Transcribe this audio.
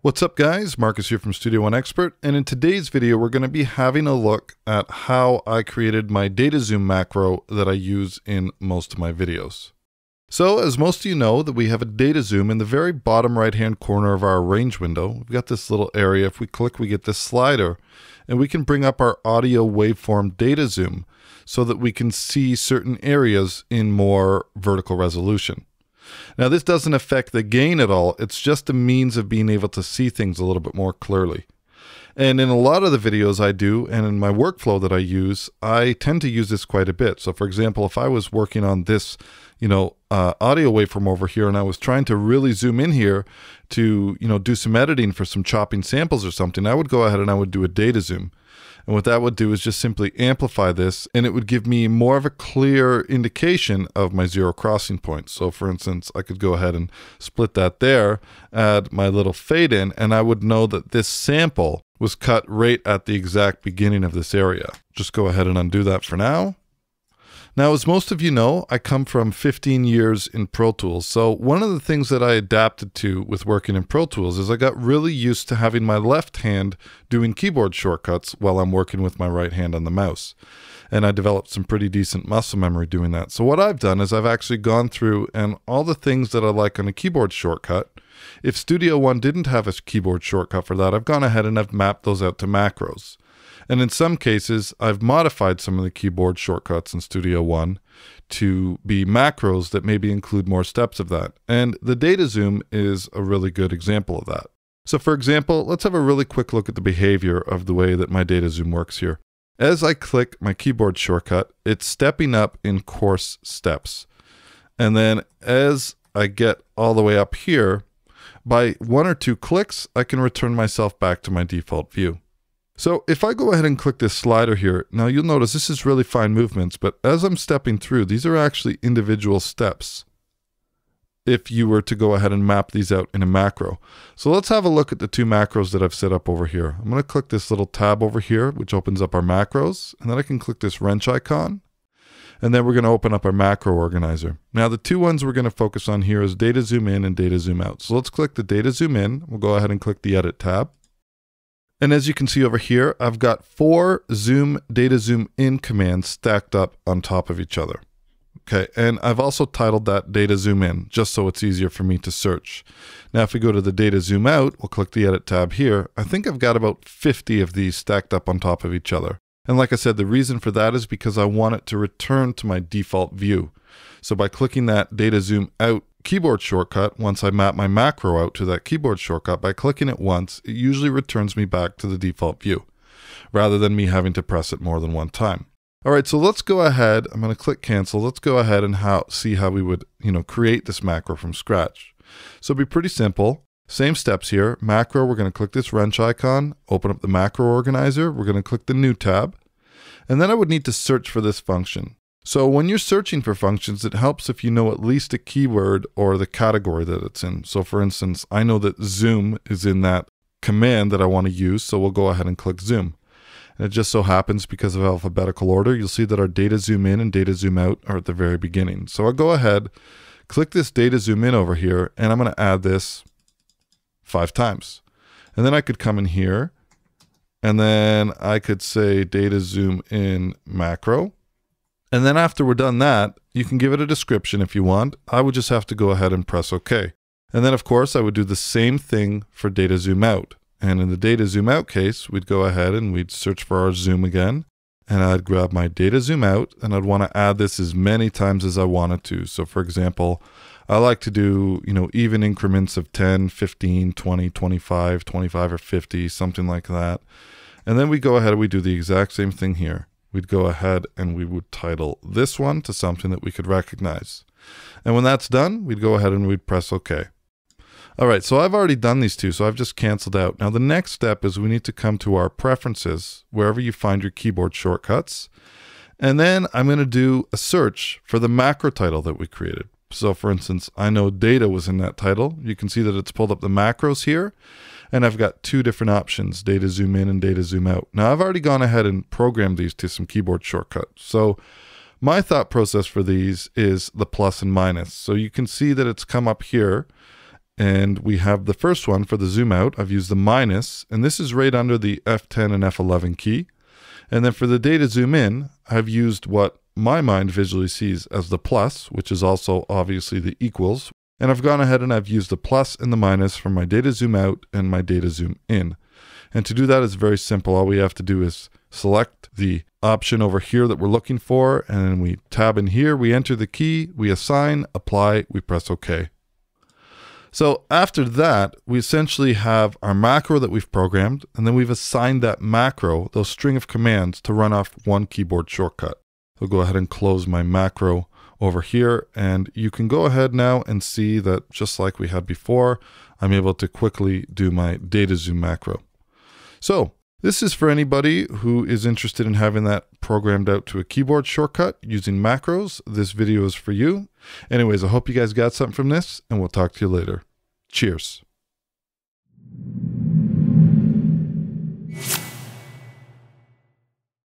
What's up guys, Marcus here from Studio One Expert, and in today's video we're going to be having a look at how I created my data zoom macro that I use in most of my videos. So as most of you know that we have a data zoom in the very bottom right hand corner of our arrange window. We've got this little area, if we click we get this slider, and we can bring up our audio waveform data zoom so that we can see certain areas in more vertical resolution. Now, this doesn't affect the gain at all. It's just a means of being able to see things a little bit more clearly. And in a lot of the videos I do, and in my workflow that I use, I tend to use this quite a bit. So, for example, if I was working on this, you know, uh, audio waveform over here, and I was trying to really zoom in here to, you know, do some editing for some chopping samples or something, I would go ahead and I would do a data zoom. And what that would do is just simply amplify this and it would give me more of a clear indication of my zero crossing point. So for instance, I could go ahead and split that there, add my little fade in, and I would know that this sample was cut right at the exact beginning of this area. Just go ahead and undo that for now. Now, as most of you know, I come from 15 years in Pro Tools. So, one of the things that I adapted to with working in Pro Tools is I got really used to having my left hand doing keyboard shortcuts while I'm working with my right hand on the mouse. And I developed some pretty decent muscle memory doing that. So, what I've done is I've actually gone through and all the things that I like on a keyboard shortcut. If Studio One didn't have a keyboard shortcut for that, I've gone ahead and I've mapped those out to macros. And in some cases, I've modified some of the keyboard shortcuts in Studio One to be macros that maybe include more steps of that. And the data zoom is a really good example of that. So for example, let's have a really quick look at the behavior of the way that my data zoom works here. As I click my keyboard shortcut, it's stepping up in coarse steps. And then as I get all the way up here, by one or two clicks, I can return myself back to my default view. So if I go ahead and click this slider here, now you'll notice this is really fine movements, but as I'm stepping through, these are actually individual steps if you were to go ahead and map these out in a macro. So let's have a look at the two macros that I've set up over here. I'm going to click this little tab over here, which opens up our macros, and then I can click this wrench icon, and then we're going to open up our macro organizer. Now the two ones we're going to focus on here is data zoom in and data zoom out. So let's click the data zoom in. We'll go ahead and click the edit tab. And as you can see over here, I've got four zoom data zoom in commands stacked up on top of each other. Okay, and I've also titled that data zoom in just so it's easier for me to search. Now, if we go to the data zoom out, we'll click the edit tab here. I think I've got about 50 of these stacked up on top of each other. And like I said, the reason for that is because I want it to return to my default view. So by clicking that data zoom out keyboard shortcut, once I map my macro out to that keyboard shortcut, by clicking it once, it usually returns me back to the default view, rather than me having to press it more than one time. All right, so let's go ahead. I'm going to click cancel. Let's go ahead and how, see how we would, you know, create this macro from scratch. So it'd be pretty simple. Same steps here. Macro, we're going to click this wrench icon, open up the macro organizer. We're going to click the new tab. And then I would need to search for this function. So when you're searching for functions, it helps if you know at least a keyword or the category that it's in. So for instance, I know that zoom is in that command that I want to use, so we'll go ahead and click zoom. And it just so happens because of alphabetical order, you'll see that our data zoom in and data zoom out are at the very beginning. So I'll go ahead, click this data zoom in over here, and I'm going to add this five times. And then I could come in here, and then I could say data zoom in macro. And then after we're done that, you can give it a description if you want. I would just have to go ahead and press OK. And then, of course, I would do the same thing for data zoom out. And in the data zoom out case, we'd go ahead and we'd search for our zoom again. And I'd grab my data zoom out and I'd want to add this as many times as I wanted to. So, for example, I like to do, you know, even increments of 10, 15, 20, 25, 25 or 50, something like that. And then we go ahead and we do the exact same thing here we'd go ahead and we would title this one to something that we could recognize. And when that's done, we'd go ahead and we'd press OK. All right, so I've already done these two, so I've just canceled out. Now the next step is we need to come to our preferences, wherever you find your keyboard shortcuts. And then I'm going to do a search for the macro title that we created. So for instance, I know data was in that title. You can see that it's pulled up the macros here and I've got two different options, data zoom in and data zoom out. Now I've already gone ahead and programmed these to some keyboard shortcuts. So my thought process for these is the plus and minus. So you can see that it's come up here And we have the first one for the zoom out. I've used the minus, and this is right under the F10 and F11 key. And then for the data zoom in, I've used what my mind visually sees as the plus, which is also obviously the equals. And I've gone ahead and I've used the plus and the minus for my data zoom out and my data zoom in. And to do that is very simple. All we have to do is select the option over here that we're looking for, and we tab in here, we enter the key, we assign, apply, we press OK. So after that, we essentially have our macro that we've programmed, and then we've assigned that macro, those string of commands, to run off one keyboard shortcut. So go ahead and close my macro over here, and you can go ahead now and see that just like we had before, I'm able to quickly do my data zoom macro. So this is for anybody who is interested in having that programmed out to a keyboard shortcut using macros. This video is for you. Anyways, I hope you guys got something from this, and we'll talk to you later. Cheers.